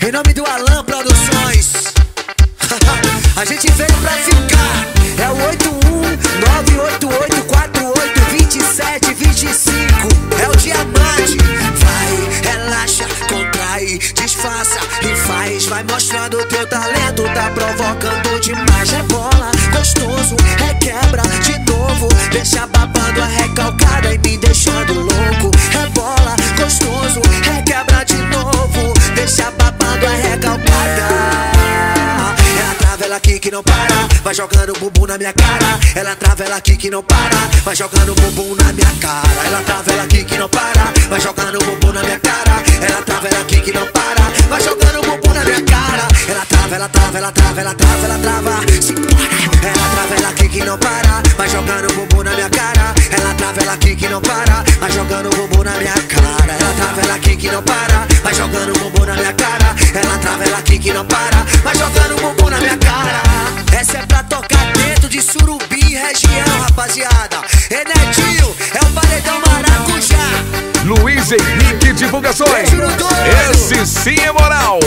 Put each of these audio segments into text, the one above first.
Em nome do Alan Produções. A gente veio pra ficar. É o 81 É o diamante. Vai, relaxa, contrai, disfarça e faz. Vai mostrando o teu talento, tá provocando demais. É bola, gostoso, requebra de novo. Deixa babando a recalcada e me deixando louco. É bola, gostoso, requebra de novo. Deixa babando a recalcada. Que não para. Vai jogando bumbum na minha cara. Ela trava, ela que não para. Vai jogando bumbum na minha cara. Ela trava, ela que não para. Vai jogando bumbum na minha cara. Ela trava, ela que não para. Vai jogando bumbum na minha cara. Ela trava, ela trava, ela trava, ela trava, ela trava. Simbora. Ela trava, ela que não para. Vai jogando bumbum na minha cara. Ela trava, ela que não para. Vai jogando bumbum na minha cara. Ela trava, ela que não para. Vai jogando bumbum na minha cara. Ela trava, ela que não para. Vai jogando bumbum na minha cara. Essa é pra tocar dentro de Surubim, região, rapaziada. Enetinho, é o paredão maracujá. Luiz Henrique Divulgações. Esse sim é moral.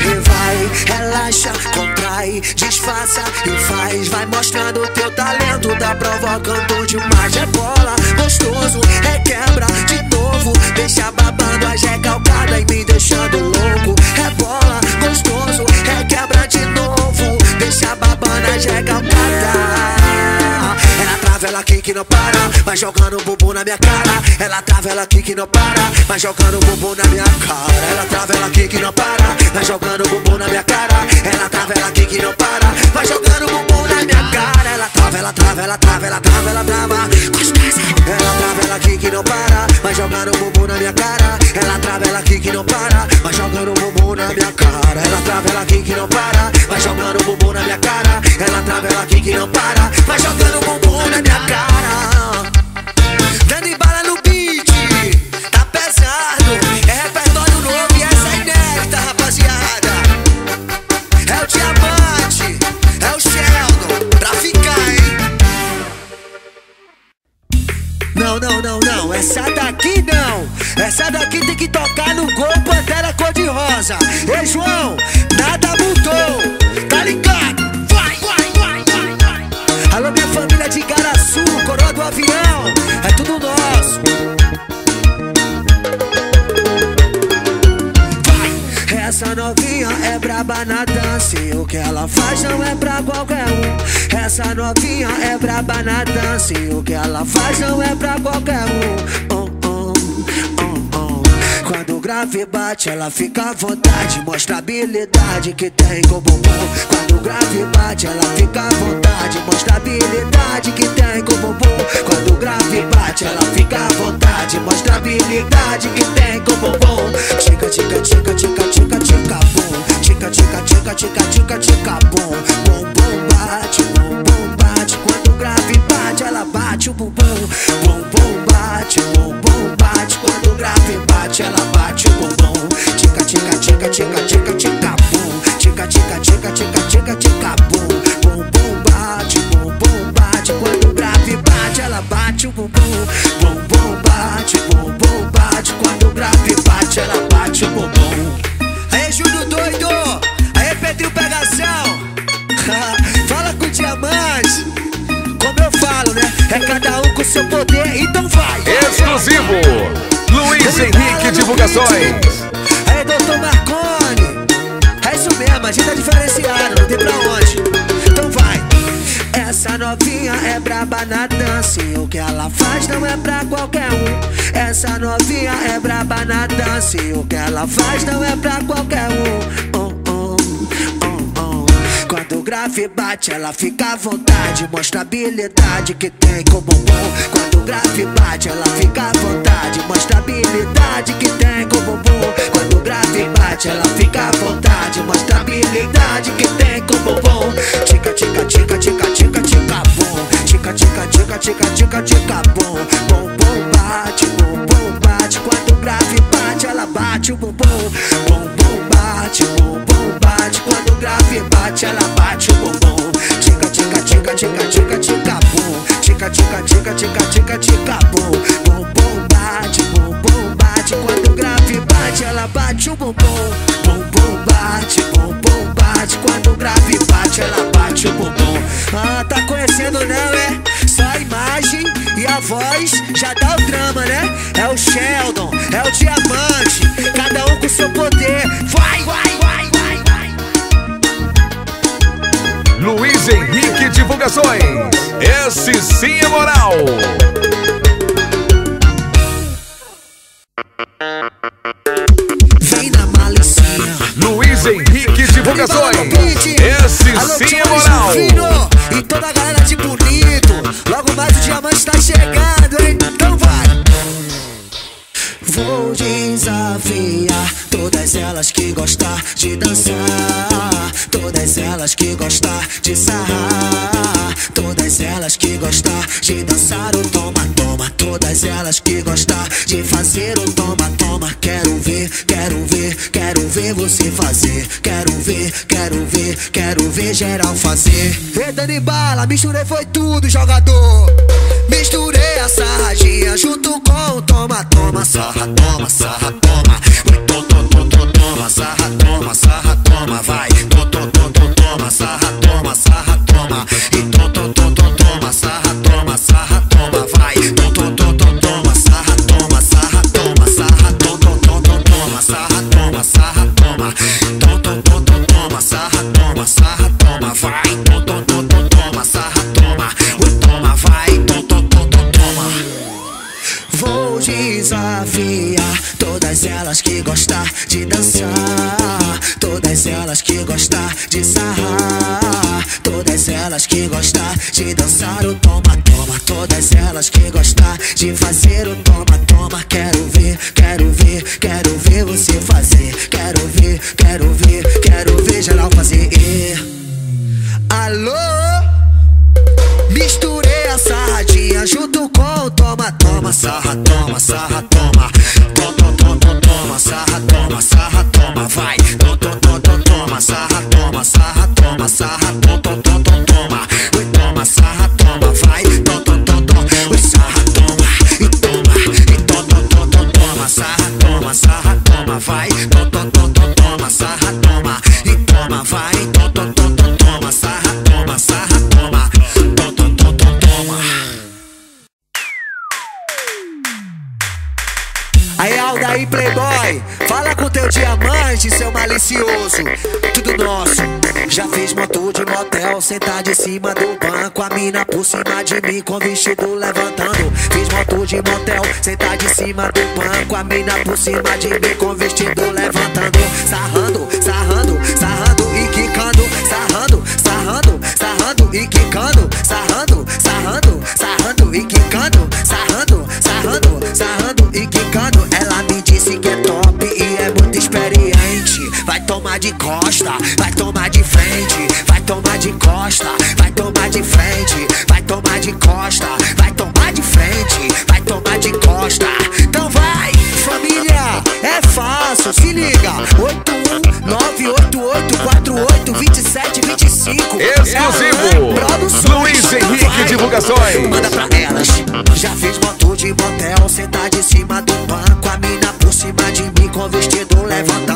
E vai, relaxa, contrai, disfarça e faz. Vai mostrando o teu talento, tá provocando demais. É bola, gostoso, requebra de novo. Deixa babando as recalcadas e me deixando louco. É bola, gostoso, requebra Ela aqui que não para. Vai jogando bumbum na minha cara. Ela trava, ela aqui que não para. Vai jogando bumbum na minha cara. Ela trava, ela aqui que não para. Vai jogando bumbum na minha cara. Ela trava, ela aqui que não para. Vai jogando bumbum na minha cara. Ela trava, ela trava, ela trava, ela trava, ela trava. Gostosa. Ela trava, ela não para. Vai jogando bumbum na minha cara. Ela trava, ela aqui que não para. Vai jogando bumbum na minha cara. Ela trava, ela aqui que não para. Vai jogando bumbum na minha cara. Ela trava, ela aqui que não para. Vai jogando bumbum na minha cara. Dando bala no beat, tá pesado. É repertório novo e essa é inédita, rapaziada. É o diamante, é o Sheldon, pra ficar, hein? Não, não, não, não, essa daqui não. Essa daqui tem que tocar no gol Pantera Cor-de-Rosa. Ei, João, nada mudou. Tá ligado? Família de Garaçu, coroa do avião. É tudo nosso. Vai. Essa novinha é braba na dança e o que ela faz não é pra qualquer um. Essa novinha é braba na dança e o que ela faz não é pra qualquer um. Oh, oh. Quando o grave bate, ela fica à vontade. Mostra a habilidade que tem com o bumbum. Quando o grave bate, ela fica à vontade. Mostra a habilidade que tem com o bumbum. Quando o grave bate, ela fica à vontade. Mostra a habilidade que tem com o bumbum. Divulgações. Aí, doutor Marconi! É isso mesmo, a gente tá diferenciado, não tem pra onde. Então vai! Essa novinha é braba na dança e o que ela faz não é pra qualquer um. Essa novinha é braba na dança e o que ela faz não é pra qualquer um. Grave bate, ela fica à vontade. Mostra a habilidade que tem com o bumbum. Quando o grave bate, ela fica à vontade. Mostra a habilidade que tem com o bumbum. Quando o grave bate, ela fica à vontade. Mostra a habilidade que tem com o bumbum. Tica, tica, tica, tica, tica, tica, bum. Tica, tica, tica, tica, tica, tica, bum. Bum, bum, bate, bum, geral fazer. Entrando em bala, misturei foi tudo, jogador. de fazer o sentar de cima do banco, a mina por cima de mim com vestido levantando. Fiz moto de motel, sentar de cima do banco, a mina por cima de mim com vestido levantando. Sarrando, sarrando, sarrando e quicando, sarrando, sarrando, sarrando e quicando, sarrando, sarrando, sarrando e quicando, sarrando, sarrando, sarrando e quicando. Ela me disse que é top e é muito experiente. Vai tomar de costa, vai tomar de frente gosta. Vai tomar de frente, vai tomar de costa. Vai tomar de frente, vai tomar de costa. Então vai, família, é fácil, se liga. 81988482725. Exclusivo. É Luiz Henrique. Divulgações. Manda pra elas. Já fiz moto de motel, sentar tá de cima do banco. A mina por cima de mim com vestido levantado.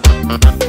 Thank you.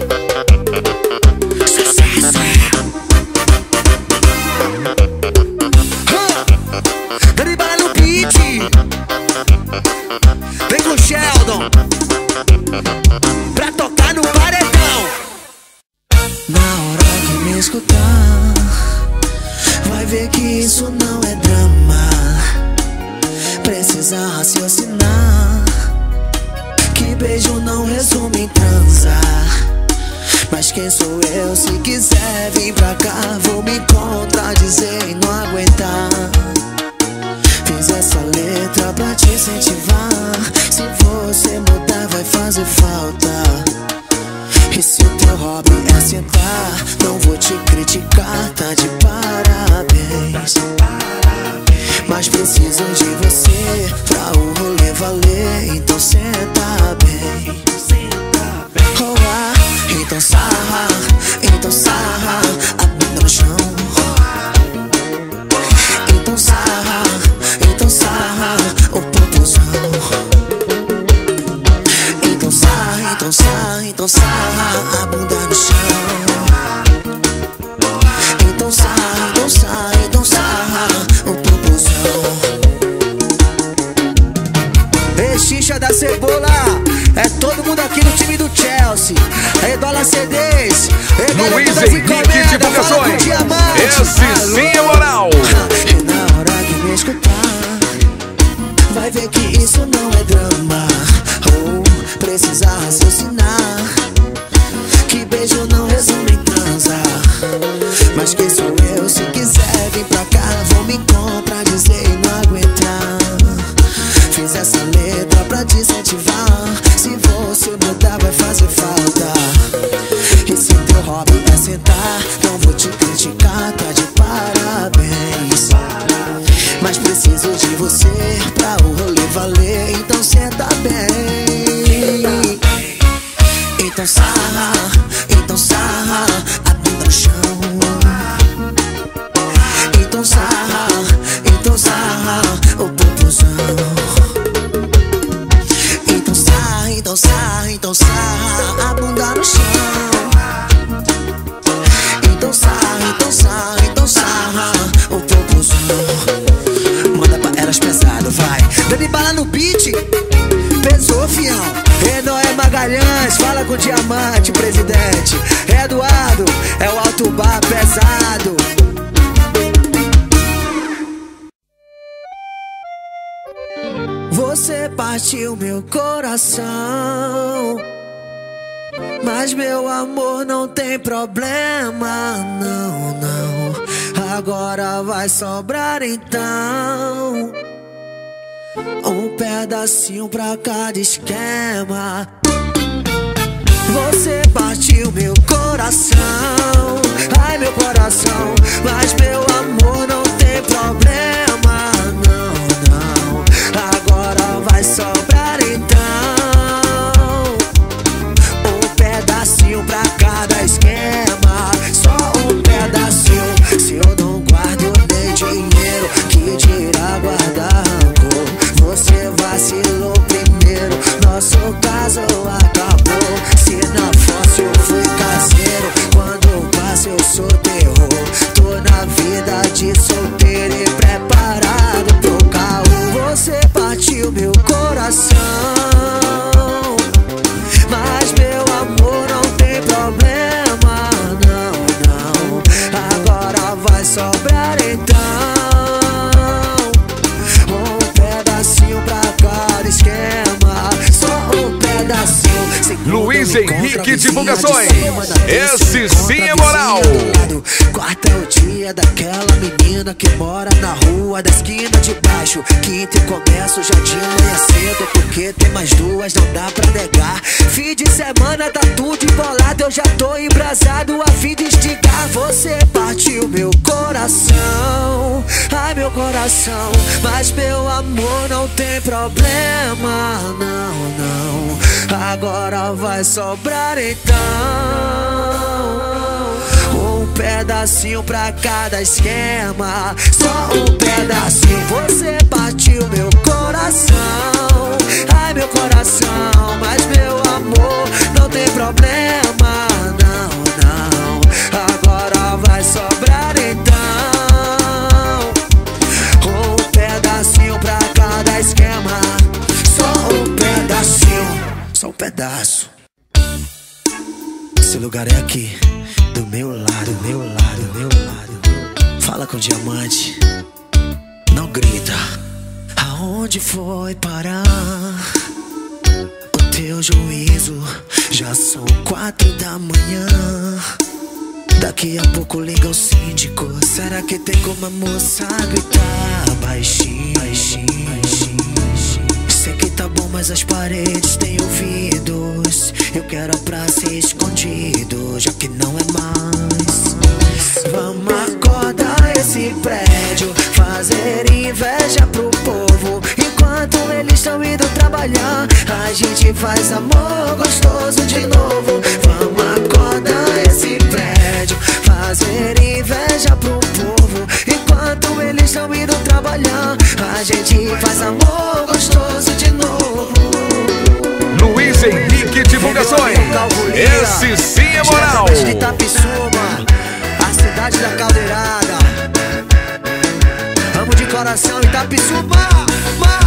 então. Um pedacinho pra cada esquema. Você partiu meu coração. Ai meu coração. Mas meu amor não tem problema. Henrique Divulgações. Esse sim é moral é daquela menina que mora na rua da esquina de baixo. Quinta e começo já de manhã cedo Porque tem mais duas, não dá pra negar. Fim de semana tá tudo embolado Eu já tô embrasado a fim de esticar Você partiu meu coração Ai meu coração. Mas meu amor não tem problema Não, não. Agora vai sobrar então pedacinho pra cada esquema. Só um pedacinho, você partiu meu coração. Ai, meu coração, mas meu amor, não tem problema, não, não. Agora vai sobrar então. Um pedacinho pra cada esquema. Só um pedacinho, só um pedaço. Esse lugar é aqui, do meu lado, do meu lado, do meu lado. Fala com o diamante, não grita. Aonde foi parar? O teu juízo, já são quatro da manhã. Daqui a pouco liga o síndico. Será que tem como a moça gritar baixinho, baixinho? Mas as paredes têm ouvidos. Eu quero a praça escondido, já que não é mais. Vamos acordar esse prédio, fazer inveja pro povo. Enquanto eles estão indo trabalhar, a gente faz amor gostoso de novo. Vamos acordar esse prédio, fazer inveja pro povo. Enquanto eles estão indo trabalhar, a gente faz amor gostoso de novo. Luiz Henrique Divulgações. Esse sim é moral. A cidade da caldeirada. Amo de coração Itapissuma. Ma, ma, ma.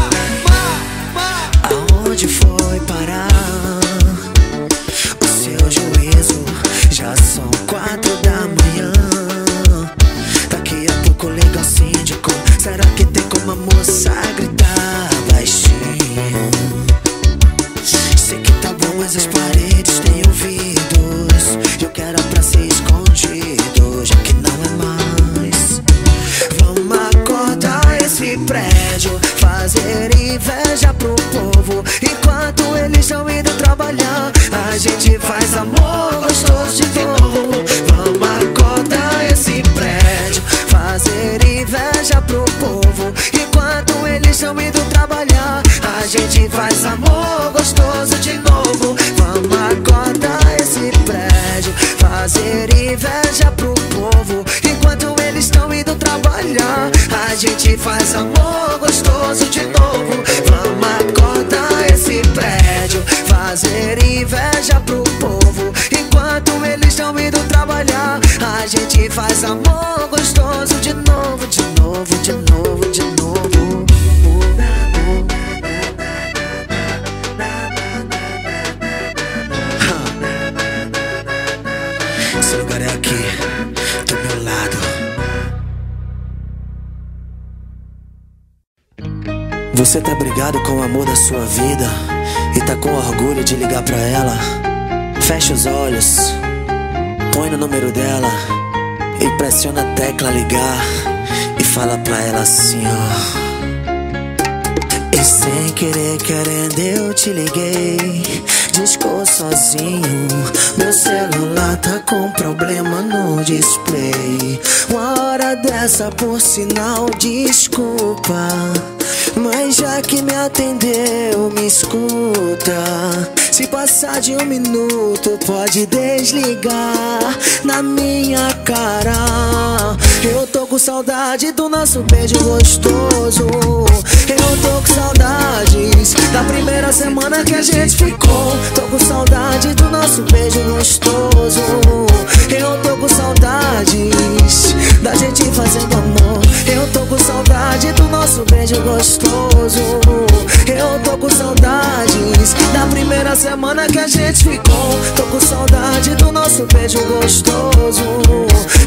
Aonde foi parar o seu juízo? Já são quatro da faz amor gostoso de novo. Vamos acordar esse prédio, fazer inveja pro povo. Enquanto eles estão indo trabalhar, a gente faz amor Você tá brigado com o amor da sua vida e tá com orgulho de ligar pra ela. Fecha os olhos, põe no número dela e pressiona a tecla ligar e fala pra ela assim, ó. E sem querer, querendo, eu te liguei. Discou sozinho. Meu celular tá com problema no display. Uma hora dessa, por sinal, desculpa. Mas já que me atendeu, me escuta. Se passar de um minuto, pode desligar na minha cara. Eu tô com saudade do nosso beijo gostoso. Eu tô com saudades da primeira semana que a gente ficou. Tô com saudade do nosso beijo gostoso. Eu tô com saudades da gente fazendo amor. Eu tô com saudade do nosso beijo gostoso. Eu tô com saudades da primeira semana que a gente ficou. Tô com saudade do nosso beijo gostoso.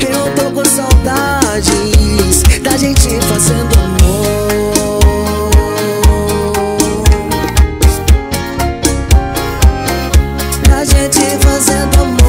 Eu tô com saudades da gente fazendo amor. Da gente fazendo amor.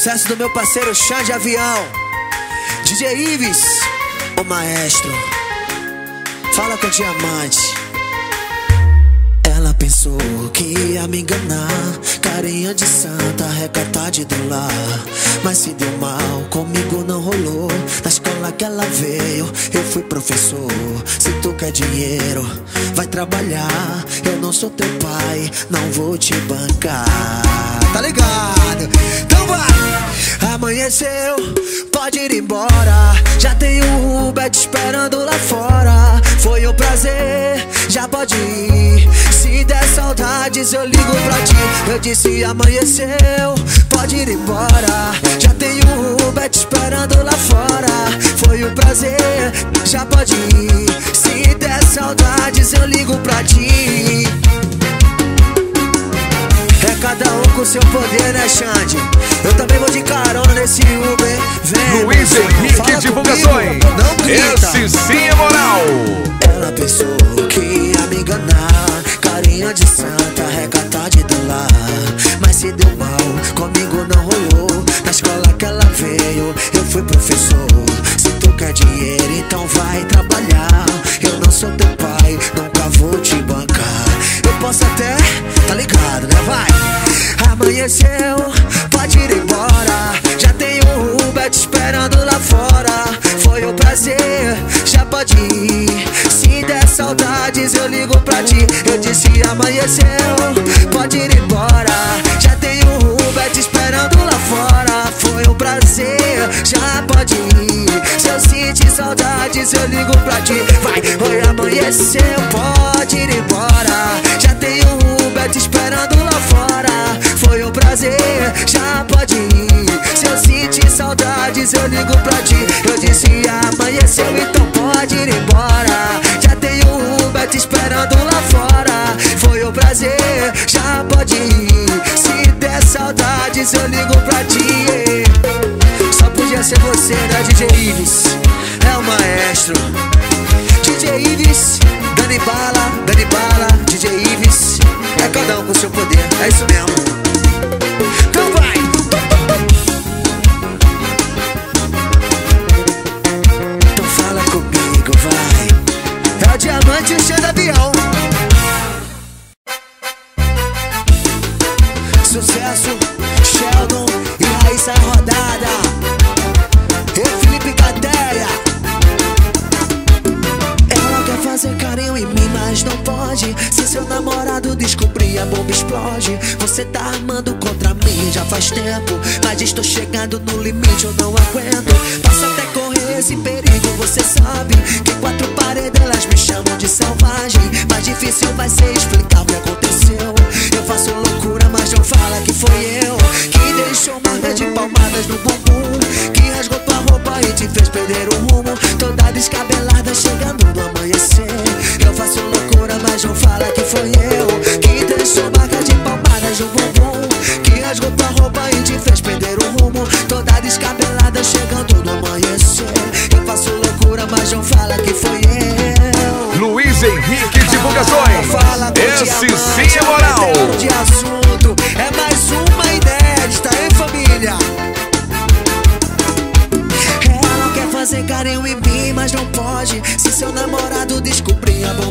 Sucesso do meu parceiro Chá de Avião. DJ Ives, o maestro. Fala com o diamante. Que ia me enganar Carinha de santa, recata de lar Mas se deu mal, comigo não rolou. Na escola que ela veio, eu fui professor. Se tu quer dinheiro, vai trabalhar. Eu não sou teu pai, não vou te bancar. Tá ligado? Então vai! Amanheceu, pode ir embora Já tem o Uber te esperando lá fora Foi um prazer, já pode ir se der saudades, eu ligo pra ti. Eu disse amanheceu, pode ir embora. Já tenho um Uber te esperando lá fora. Foi um prazer, já pode ir. Se der saudades, eu ligo pra ti. É cada um com seu poder, né, Xande? Eu também vou de carona nesse Uber. Vem, Luiz Henrique Divulgações. Não grita. Esse sim é moral. Ela pensou que ia me enganar Carinha de santa, recata de dólar Mas se deu mal, comigo não rolou Na escola que ela veio, eu fui professor Se tu quer dinheiro, então vai trabalhar Eu não sou teu pai, nunca vou te bancar Eu posso até, tá ligado, né? Vai! Amanheceu, pode ir embora. Já tem um Uber te esperando lá fora. Foi um prazer, já pode ir. Se der saudades eu ligo pra ti. Eu disse amanheceu, pode ir embora. Já tem um Uber te esperando lá fora. Foi um prazer, já pode ir. Se eu sentir saudades eu ligo pra ti. Vai, oi amanheceu, pode ir embora saudades eu ligo pra ti Só podia ser você, né DJ Ives. É o maestro. DJ Ives, Dani Bala, Dani Bala, DJ Ives. É cada um com seu poder, é isso mesmo estou chegando no limite, eu não aguento. Posso até correr esse perigo, você sabe. Que quatro paredes elas me chamam de selvagem. Mais difícil vai ser explicar o que aconteceu. Eu faço loucura, mas não fala que foi eu. Que deixou marca de palmadas no bumbum. Que rasgou tua roupa e te fez perder o rumo. Toda descabelada chegando no amanhecer. Eu faço loucura, mas não fala que foi eu. Que deixou marca de palmadas no bumbum. Rasgou tua roupa e te fez perder o rumo. Toda descabelada chegando no amanhecer. Eu faço loucura, mas não fala que foi eu. Luiz Henrique Divulgações. Esse sim é moral.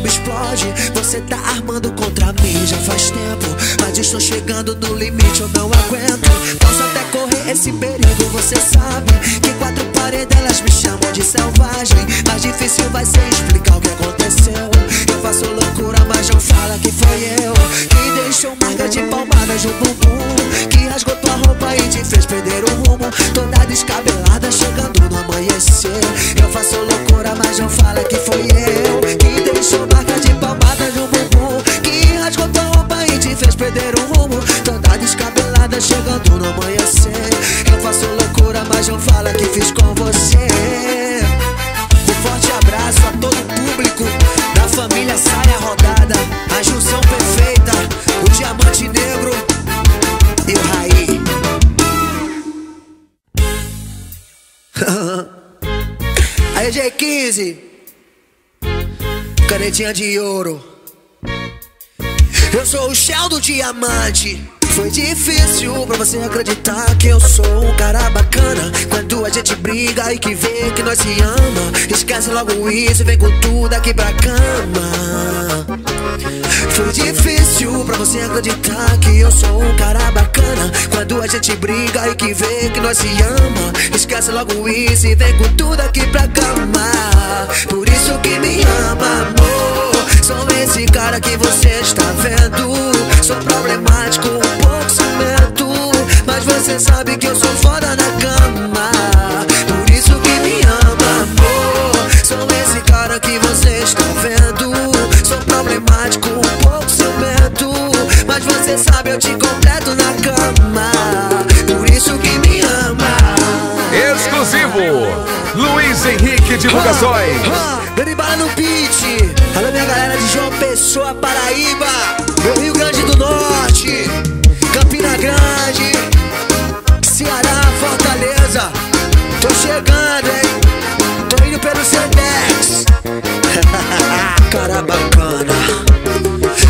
Explode. Você tá armando contra mim já faz tempo. Mas estou chegando no limite, eu não aguento. Posso até correr esse perigo, você sabe. Que quatro paredes elas me chamam de selvagem. Mais difícil vai ser explicar o que aconteceu. Faço loucura, mas não fala que foi eu. Que deixou marca de palmadas no bumbum. Que rasgou tua roupa e te fez perder o rumo. Toda descabelada chegando no amanhecer. Eu faço loucura, mas não fala que foi eu. Que deixou marca de palmadas no bumbum. Que rasgou tua roupa e te fez perder o rumo. Toda descabelada chegando no amanhecer. Eu faço loucura, mas não fala que fiz com você. Família Saia Rodada. A junção perfeita, o diamante negro e o Raí. Aí G15 Canetinha de ouro Eu sou o Shell do diamante foi difícil pra você acreditar que eu sou um cara bacana. Quando a gente briga e que vê que nós se ama Esquece logo isso e vem com tudo aqui pra cama. Foi difícil pra você acreditar que eu sou um cara bacana. Quando a gente briga e que vê que nós se ama Esquece logo isso e vem com tudo aqui pra cama. Por isso que me ama, amor Sou esse cara que você está vendo. Sou problemático, um pouco ciumento Mas você sabe que eu sou foda na cama. Por isso que me ama, amor. Sou esse cara que você está vendo. Sou problemático, um pouco ciumento Mas você sabe eu te completo na cama. Por isso que me ama. Exclusivo. Luiz Henrique Divulgações. Deribala no beat João Pessoa, Paraíba Meu Rio Grande do Norte Campina Grande Ceará, Fortaleza. Tô chegando, hein? Tô indo pelo Sedex Cara bacana.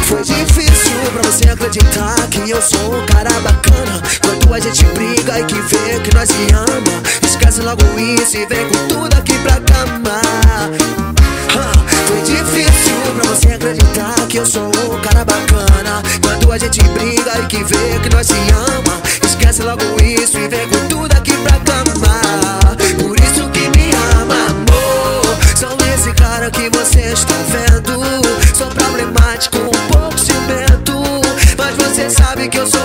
Foi difícil pra você acreditar que eu sou um cara bacana. Quando a gente briga e que vê que nós se ama Esquece logo isso e vem com tudo aqui pra cama foi difícil pra você acreditar que eu sou um cara bacana. Quando a gente briga e que vê que nós se ama Esquece logo isso e vem com tudo aqui pra cama. Por isso que me ama, amor. Sou esse cara que você está vendo. Sou problemático, um pouco ciumento Mas você sabe que eu sou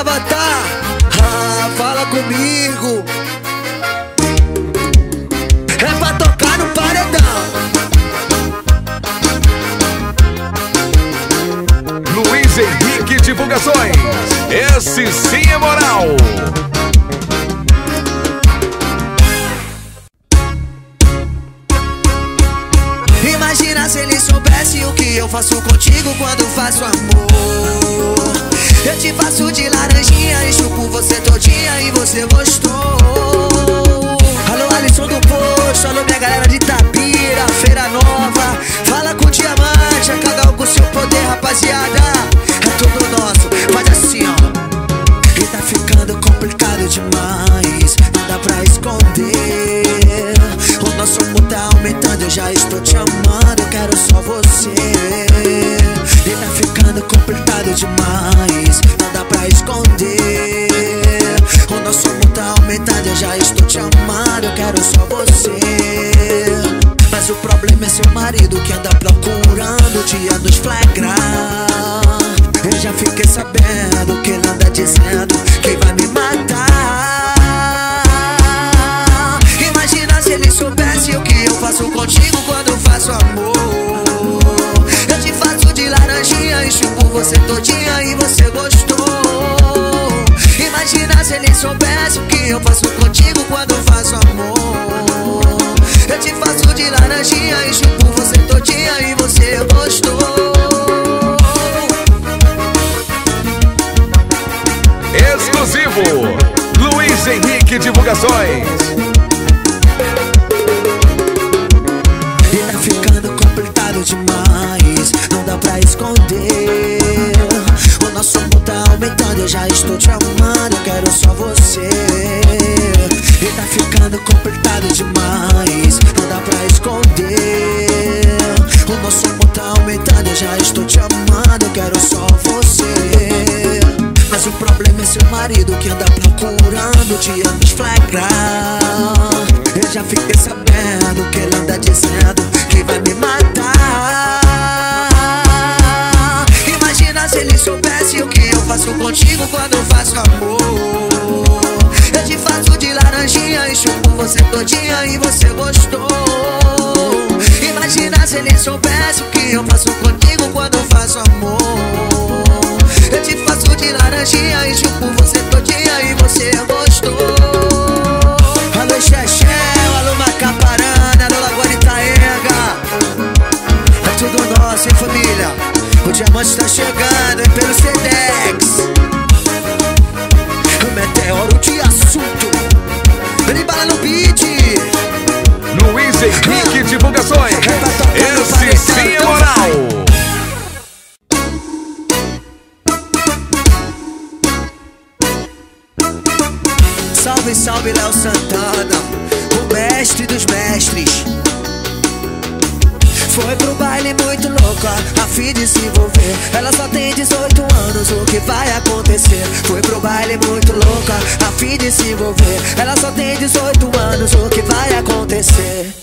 Gravatar ah, Fala comigo complicado demais dá pra esconder. O nosso mundo tá aumentando Eu já estou te amando Eu quero só você. E tá ficando complicado demais dá pra esconder. O nosso mundo tá aumentando Eu já estou te amando Eu quero só você. Mas o problema é seu marido que anda procurando dia nos flagrar Eu já fiquei sabendo que ele anda dizendo que vai me faço contigo quando faço amor. Eu te faço de laranjinha chupo você todinha e você gostou. Imagina se ele soubesse o que eu faço contigo quando faço amor. Eu te faço de laranjinha chupo você todinha e você gostou. Exclusivo Luiz Henrique Divulgações eu já estou te amando, quero só você. E tá ficando complicado demais, não dá pra esconder. O nosso amor tá aumentando, eu já estou te amando, quero só você. Mas o problema é seu marido que anda procurando te esfregar. Eu já fiquei sabendo que ele anda dizendo que vai me matar. Imagina se ele souber soubesse o que eu faço contigo quando eu faço amor. Eu te faço de laranjinha e chupo você todinha e você gostou. Imagina se ele soubesse o que eu faço contigo quando eu faço amor. Eu te faço de laranjinha e chupo você todinha e você gostou. O diamante tá chegando, hein, pelo Sedex. O meteoro de assunto. Ele bala no beat. Luiz Henrique Divulgações. É Esse sim é moral. Salve, salve, Léo Santana, o mestre dos mestres. Foi pro baile muito louca, a fim de se envolver. Ela só tem 18 anos, o que vai acontecer? Foi pro baile muito louca, a fim de se envolver. Ela só tem 18 anos, o que vai acontecer?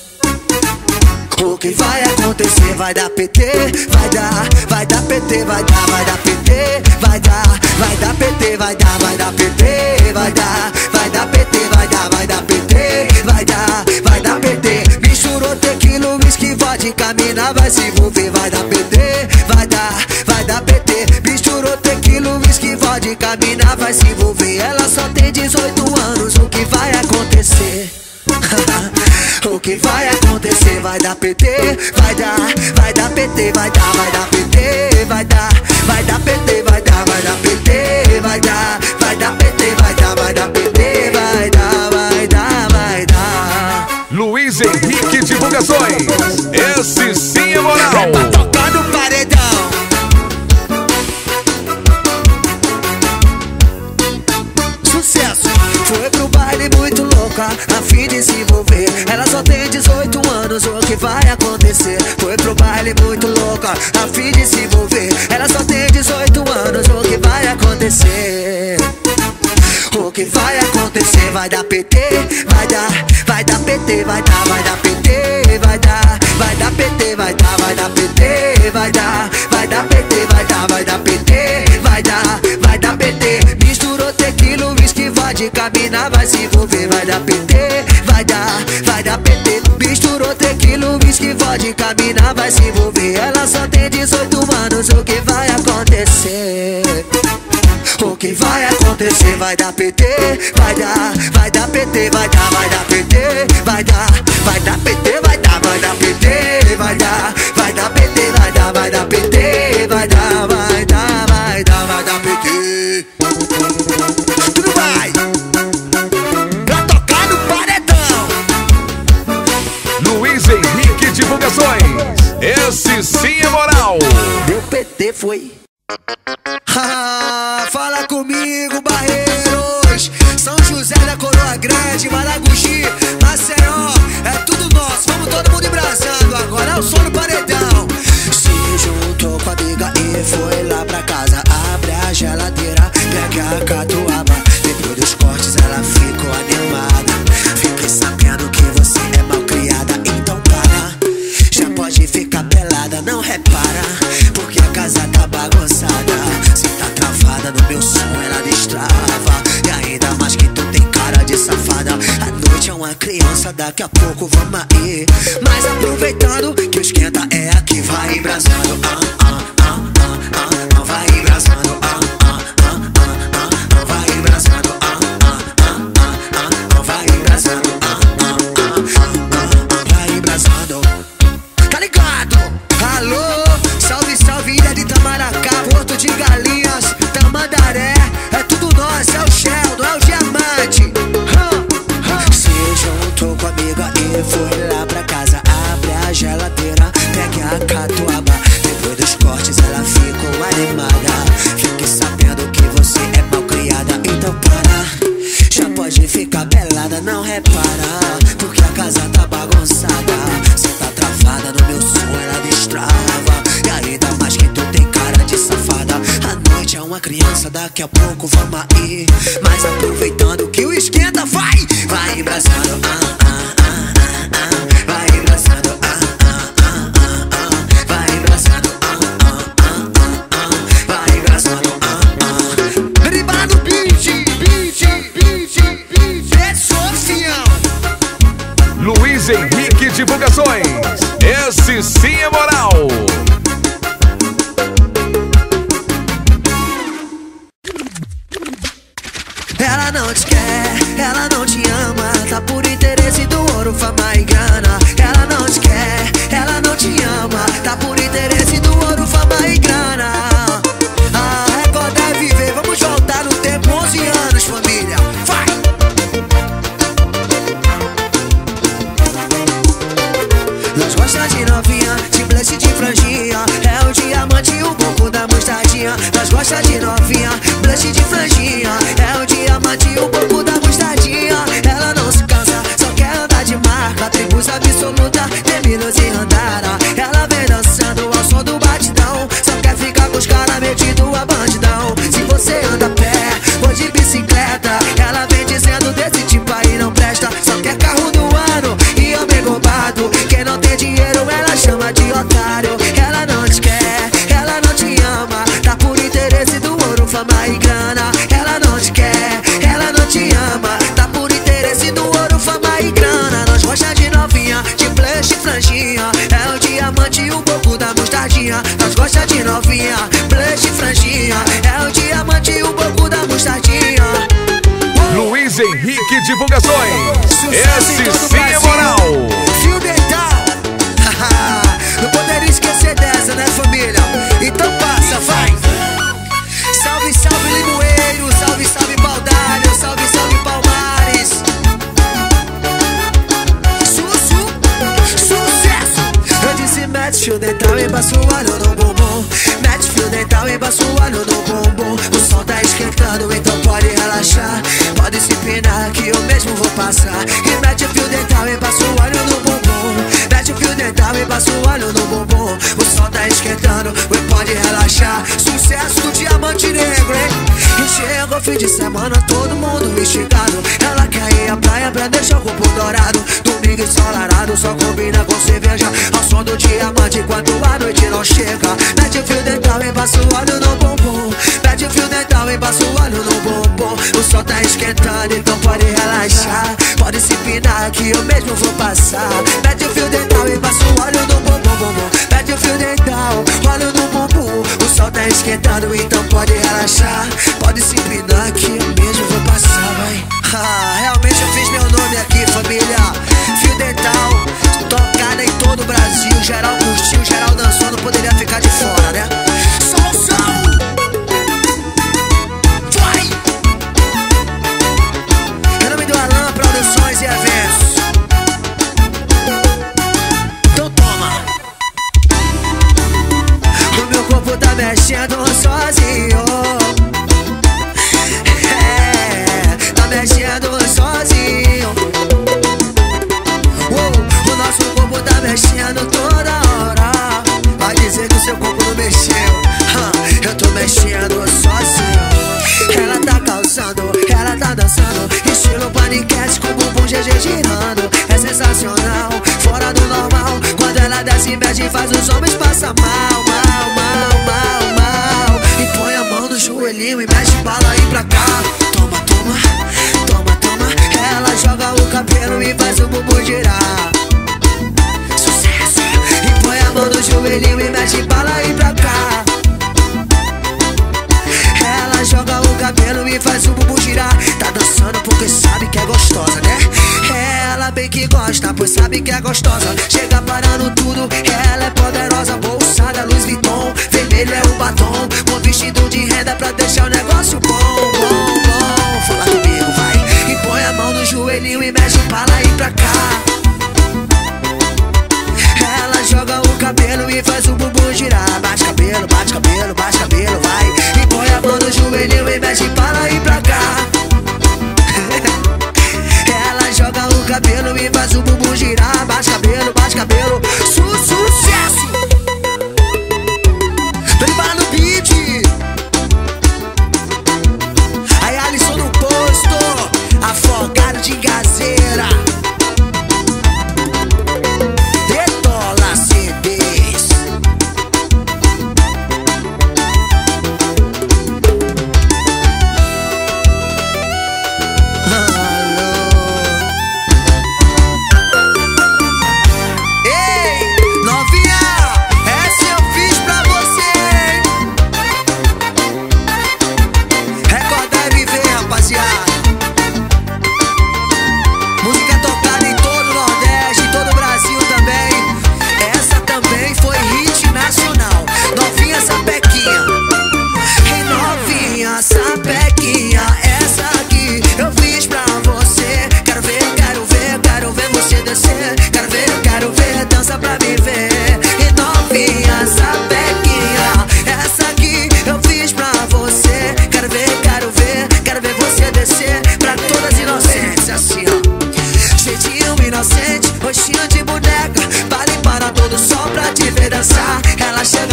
O que vai acontecer? Vai dar PT, vai dar, vai dar PT, vai dar, vai dar PT, vai dar, vai dar PT, vai dar, vai dar PT, vai dar, vai dar PT, vai dar, vai dar PT, vai dar, vai dar PT. Misturou tequila, whisky, vodka, mina vai se envolver, vai dar PT, vai dar, vai dar PT. Misturou tequila, whisky, vodka, mina vai se envolver. Ela só tem 18 anos, o que vai acontecer? o que vai acontecer? Vai dar PT, vai dar, vai dar PT, vai dar, vai dar PT, vai dar, vai dar PT, Luiz Henrique Divulgações. Esse sim é moral. Tocar no paredão. Sucesso! Foi pro baile muito louca, a fim de se envolver. Ela só tem 18 anos, o que vai acontecer? Foi pro baile muito louca, a fim de se envolver. Ela só tem 18 anos, o que vai acontecer? O que vai acontecer? Vai dar PT, vai dar, vai dar PT, vai dar, vai dar PT, vai dar, vai dar PT, vai dar, vai dar PT, vai dar, vai dar PT, vai dar, vai dar PT, vai dar, vai dar PT. Misturou tequila, whisky, vodka, mina vai se envolver, vai dar PT, vai dar, vai dar PT. Misturou tequila, whisky, vodka, mina vai se envolver. Ela só tem 18 anos, o que vai acontecer? O que vai acontecer? Vai dar PT, vai dar, vai dar PT, vai dar, vai dar PT, vai dar, vai dar PT, vai dar, vai dar PT, vai dar, vai dar PT, vai dar, vai dar PT, vai dar, vai dar, vai dar, vai dar PT. Tudo vai pra tocar no paredão. Luiz Henrique Divulgações. Esse sim é moral. Deu PT, foi. daqui a pouco vamos aí. Mas aproveitando que o esquenta vai, vai embraçando, ah, ah, ah, ah, ah, vai embraçando, ah, ah, ah, ah, ah, vai embraçando, ah, ah, ah, ah, ah, vai embraçando, ah, ah. Bribado, beat, beat, beat, é social. Luiz Henrique divulga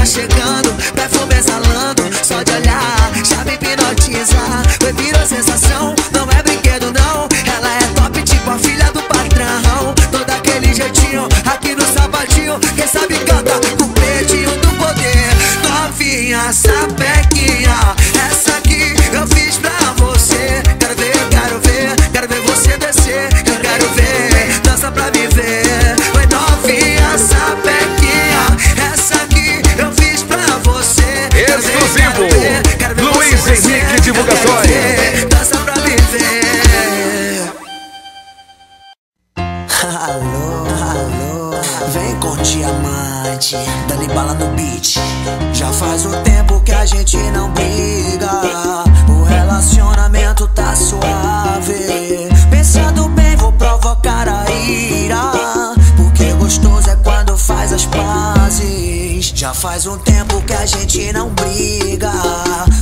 Tá chegando. Tá faz um tempo que a gente não briga.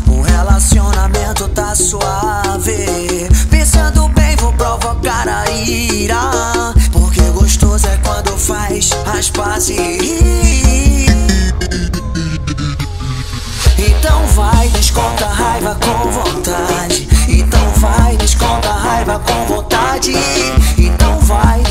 O relacionamento tá suave. Pensando bem, vou provocar a ira. Porque gostoso é quando faz as pazes. Então vai, desconta a raiva com vontade. Então vai, desconta a raiva com vontade. Então vai,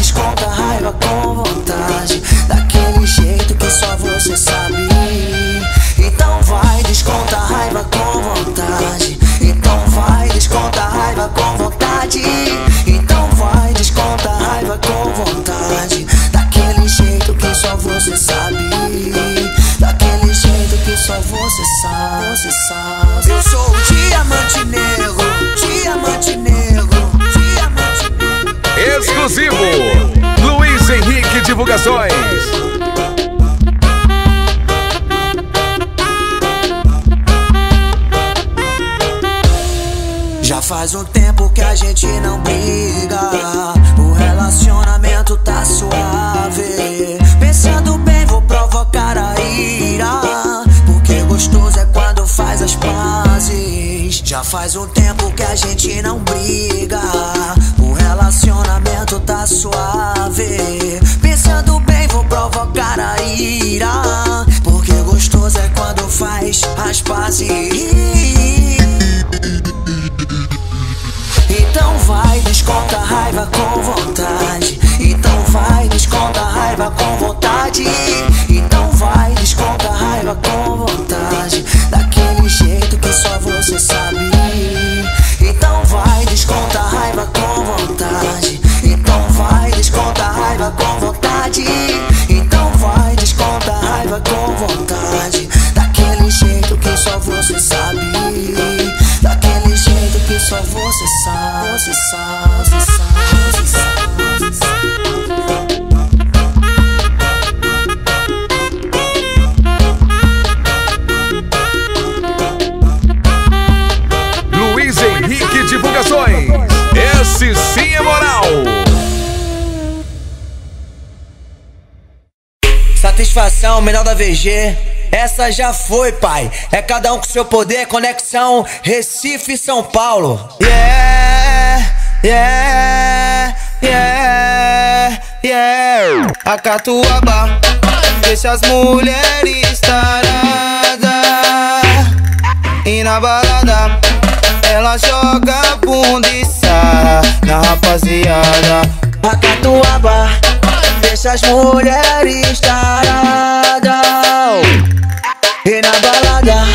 faz um tempo que a gente não briga. O relacionamento tá suave. Pensando bem, vou provocar a ira. Porque gostoso é quando faz as pazes. Então vai, desconta a raiva com vontade. Então vai, desconta a raiva com vontade. Então vai, desconta a raiva com vontade. Daquele jeito que só você sabe. Então vai, desconta a raiva com vontade. Daquele jeito que só você sabe. Daquele jeito que só você sabe, você sabe, Satisfação, menor da VG. Essa já foi, pai. É cada um com seu poder, conexão Recife e São Paulo. Yeah, yeah, yeah, yeah. A catuaba deixa as mulheres taradas. E na balada ela joga bunda e sarra na rapaziada. A catuaba deixa as mulheres taradas. E na balada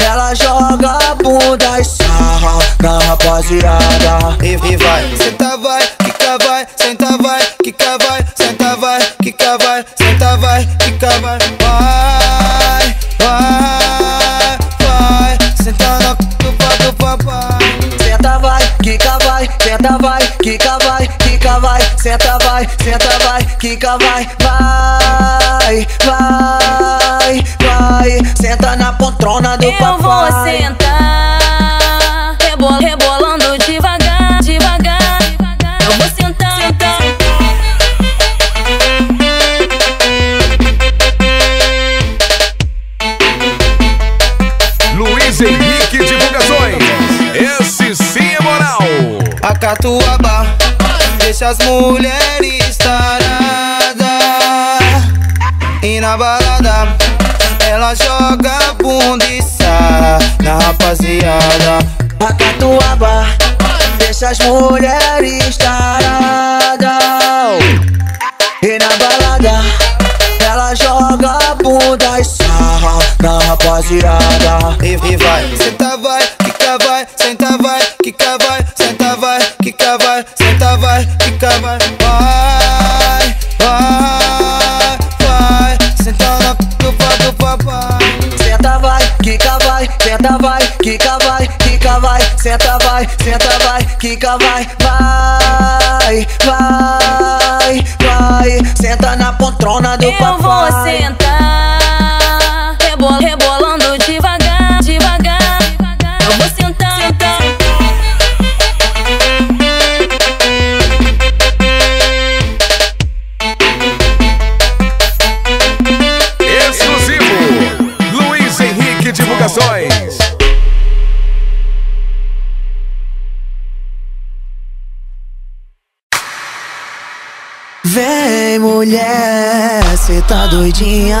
ela joga bunda e sarra na rapaziada. E, e vai, senta vai, quica vai, senta vai, quica vai, senta vai, quica vai, senta vai, quica vai. Vai, vai, vai, senta na do papai. Senta vai, quica vai, senta vai, senta vai, senta vai, quica vai, vai, vai, vai, senta na poltrona do Eu vou papai. sentar, rebola, rebolando devagar, devagar. Eu vou sentar, sentar. Luiz Henrique Divulgações. Esse sim é moral. A catuaba deixa as mulheres taradas. E na balada ela joga bunda e sarra na rapaziada. A catuaba deixa as mulheres taradas. E na balada ela joga bunda e sarra na rapaziada. E, e vai, senta vai, quica vai, senta vai, senta vai, quica vai, quica vai, senta vai, senta vai, quica vai, vai, vai, vai, senta na poltrona do Eu papai. vou sentar, mulher, cê tá doidinha.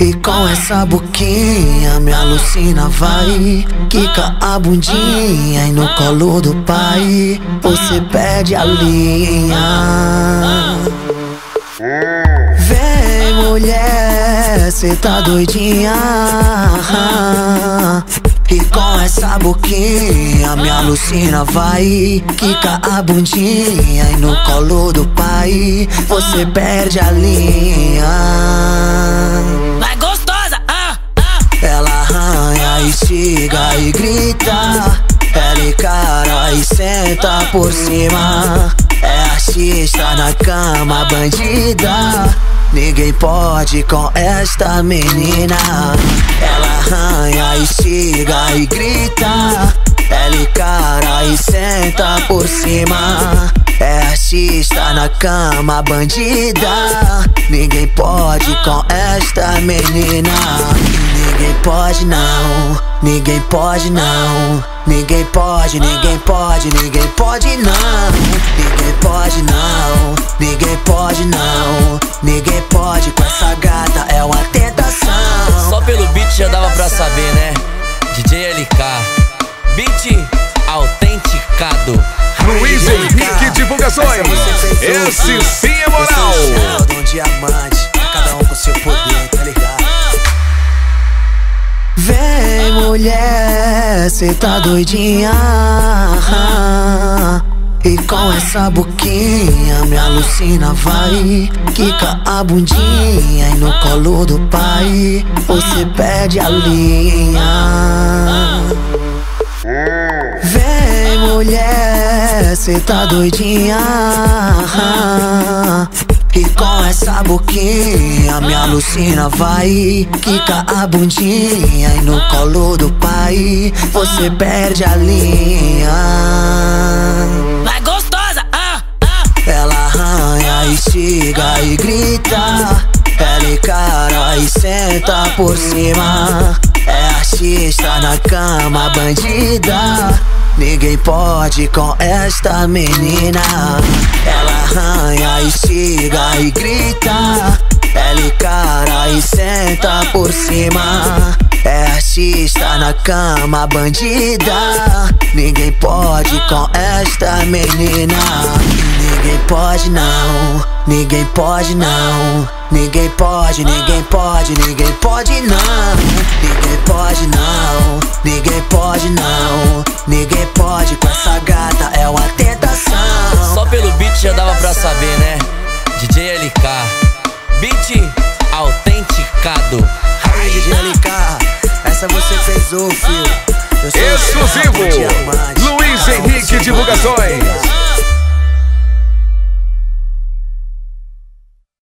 E com essa boquinha me alucina vai Quica a bundinha e no colo do pai Você perde a linha. Vem mulher, cê tá doidinha essa boquinha me alucina vai Quica a bundinha e no colo do pai Você perde a linha. Vai gostosa, ah, ah. ela arranha, estiga e grita Ela encara e senta por cima. É artista na cama, bandida Ninguém pode com esta menina. Ela arranha, estiga e grita Ela encara e senta por cima. É artista na cama, bandida. Ninguém pode com esta menina. Ninguém pode não, ninguém pode não. Ninguém pode, ninguém pode, ninguém pode não. Ninguém pode não, ninguém pode não. Ninguém pode com essa gata, é uma tentação. Só pelo beat já dava pra saber, né? DJ LK, beat autenticado. Luiz Henrique Divulgações. Esse sim é moral. um diamante, cada um com seu poder, tá ligado? Vem mulher, cê tá doidinha E com essa boquinha me alucina vai Quica a bundinha e no colo do pai Você perde a linha mulher, cê tá doidinha. E com essa boquinha me alucina vai Quica a bundinha. E no colo do pai Você perde a linha. Vai gostosa, ah, ah. ela arranha, estiga e grita. Ela encara e senta por cima. É artista na cama, bandida Ninguém pode com esta menina. Ela arranha, estiga e grita. Ela encara e senta por cima. É artista na cama, bandida. Ninguém pode com esta menina. Ninguém pode não, ninguém pode não. Ninguém pode, ninguém pode, ninguém pode não. Ninguém pode não, ninguém pode não Ninguém pode com essa gata, é uma tentação Só pelo beat já dava pra saber, né? DJ LK, beat autenticado. Aí, DJ LK, essa você fez o fio Eu sou o Exclusivo. Luiz um Henrique seu Divulgações.